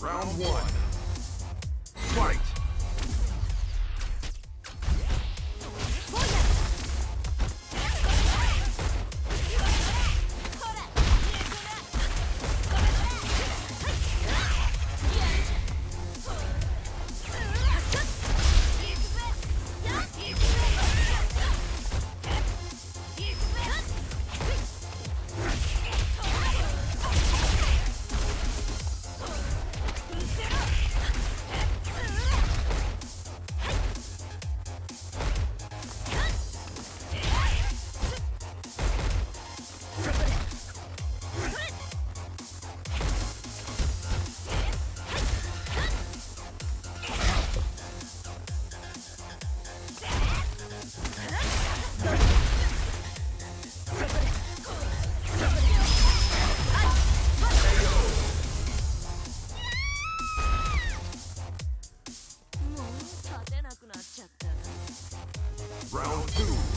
Round one. Fight! Round two.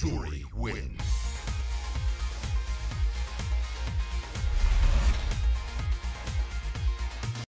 Jury wins.